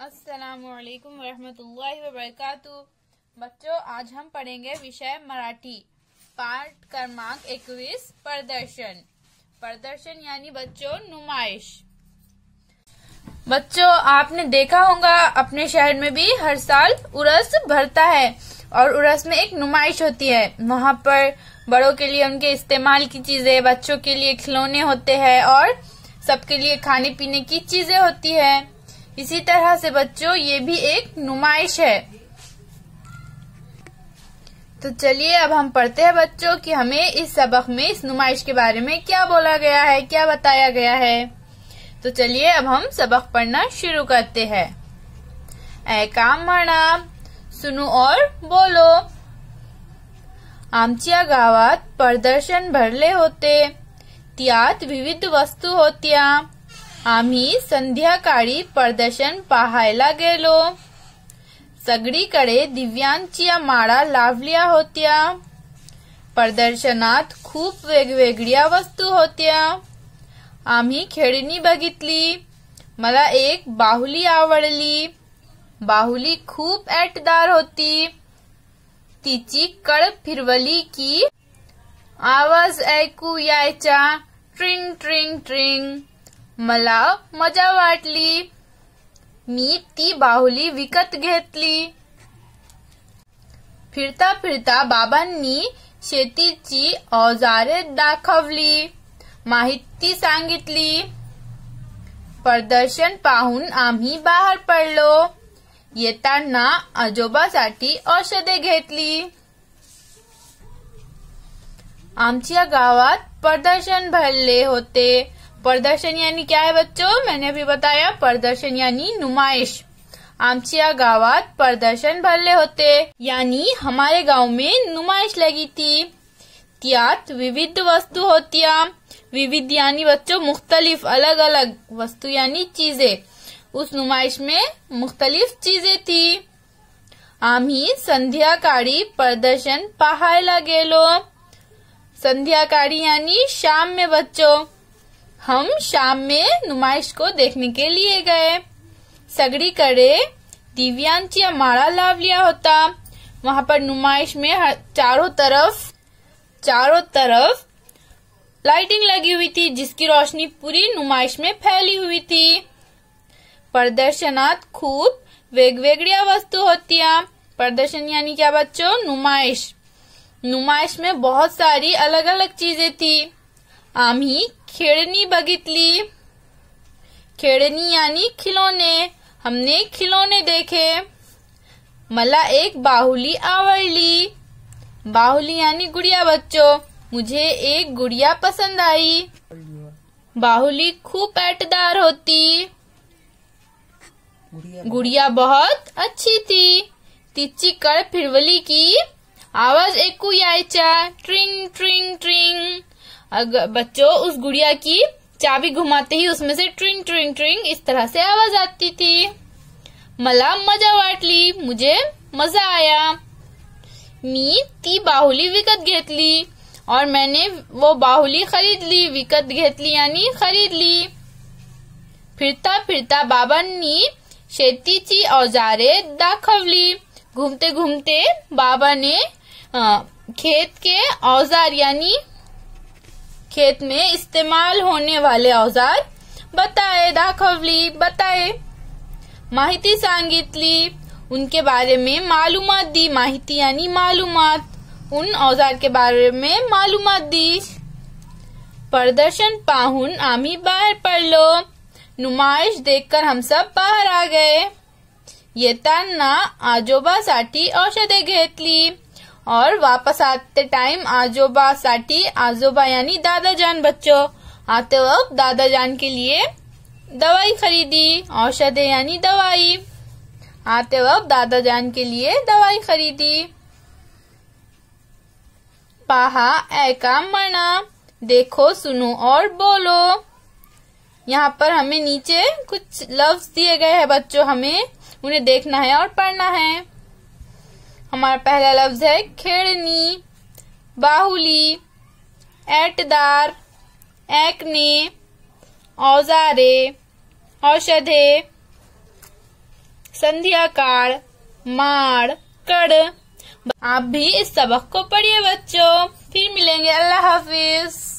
असलकम वरहमतुल्लाहि वबरकातु बच्चों, आज हम पढ़ेंगे विषय मराठी पाठ क्रमांक इक्कीस, प्रदर्शन। प्रदर्शन यानी बच्चों, नुमाइश। बच्चों, आपने देखा होगा, अपने शहर में भी हर साल उरस भरता है और उरस में एक नुमाइश होती है। वहाँ पर बड़ों के लिए उनके इस्तेमाल की चीज़ें, बच्चों के लिए खिलौने होते हैं और सबके लिए खाने पीने की चीज़ें होती है। इसी तरह से बच्चों, ये भी एक नुमाइश है। तो चलिए, अब हम पढ़ते हैं बच्चों कि हमें इस सबक में, इस नुमाइश के बारे में क्या बोला गया है, क्या बताया गया है। तो चलिए, अब हम सबक पढ़ना शुरू करते हैं। ए काम म्हणा सुनो और बोलो। आमच्या गावात प्रदर्शन भरले होते, त्यात विविध वस्तू होत्या। आम्ही संध्याकाळी प्रदर्शन पाहायला गेलो. सगळीकडे दिव्यांच्या माळा लावल्या होत्या. प्रदर्शनात खूप वेगवेगळ्या वस्तू होत्या. आम्ही खेळणी बघितली. मला एक बाहुली आवडली. बाहुली खूप ऍटदार होती. तिची कळ फिरवली की आवाज ऐकू यायचा. ट्रिंग ट्रिंग ट्रिंग. मला मजा वाटली. मी ती बाहुली विकत घेतली. फिरता फिरता बाबांनी शेतीची औजारे दाखवली. माहिती सांगितली. प्रदर्शन पाहून आम्ही बाहेर पडलो. येताना आजोबासाठी औषधे घेतली. आमच्या गावात प्रदर्शन भरले होते. प्रदर्शन यानी क्या है बच्चों? मैंने अभी बताया, प्रदर्शन यानी नुमाइश। आमचिया गावात प्रदर्शन भरले होते। यानी हमारे गाँव में नुमाइश लगी थी। त्यात विविध वस्तु होतिया। विविध यानी बच्चों, मुख्तलिफ़ अलग अलग वस्तु यानी चीज़ें। उस नुमाइश में मुख्तलिफ़ चीज़ें थी। आम्ही संध्याकाळी प्रदर्शन पाहायला गेलो संध्याकाळी यानी शाम में बच्चों। हम शाम में नुमाइश को देखने के लिए गए। सगळीकडे दिव्यांची लाभ लिया होता। वहाँ पर नुमाइश में चारों तरफ़ चारों तरफ़ लाइटिंग लगी हुई थी, जिसकी रोशनी पूरी नुमाइश में फैली हुई थी। प्रदर्शनात खूब वेगवेगळ्या वस्तु होतिया। प्रदर्शन यानी क्या बच्चों? नुमाइश। नुमाइश में बहुत सारी अलग अलग चीज़ें थी। आम्ही खेळणी बघितली खेळणी यानी खिलौने। हमने खिलौने देखे। मला एक बाहुली आवडली बाहुली यानी गुड़िया बच्चों, मुझे एक गुड़िया पसंद आई। बाहुली खूब पैटदार होती। गुड़िया बहुत अच्छी थी। तिची कड़ फिरवली की। आवाज़ एकू ट्रिंग ट्रिंग ट्रिंग। बच्चों, उस गुड़िया की चाबी घुमाते ही उसमें से ट्रिंग ट्रिंग ट्रिंग इस तरह से आवाज़ आती थी। मला, मज़ा वाटली मुझे मज़ा आया। मी ती बाहुली विकत घेतली और मैंने वो बाहुली खरीद ली, विकत घेतली यानी खरीद ली। फिरता फिरता बाबांनी शेतीची औजारे दाखवली। घूमते घूमते बाबा ने खेत के औज़ार, यानी खेत में इस्तेमाल होने वाले औज़ार। बताए दाखवली, बताए। माहिती सांगितली उनके बारे में मालूमात दी। माहिती यानी मालूमात। उन औज़ार के बारे में मालूमात दी। प्रदर्शन पाहुन आम्ही बाहर पडलो नुमाइश देखकर हम सब बाहर आ गए। येताना आजोबासाठी औषधे घेतली और वापस आते टाइम आजोबा साठी आजोबा यानी दादा जान बच्चों। आते वक्त दादा जान के लिए दवाई खरीदी, औषधे यानी दवाई। आते वक्त दादा जान के लिए दवाई खरीदी। पाहा ऐका मना देखो, सुनो और बोलो। यहाँ पर हमें नीचे कुछ लफ्ज दिए गए हैं बच्चों, हमें उन्हें देखना है और पढ़ना है। हमारा पहला लफ्ज है खेड़नी, बाहुली एटदार एकने औजारे, औषधे संध्या काल मार कड़। आप भी इस सबक को पढ़िए बच्चों। फिर मिलेंगे। अल्लाह हाफिज।